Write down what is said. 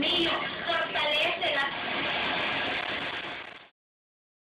mío.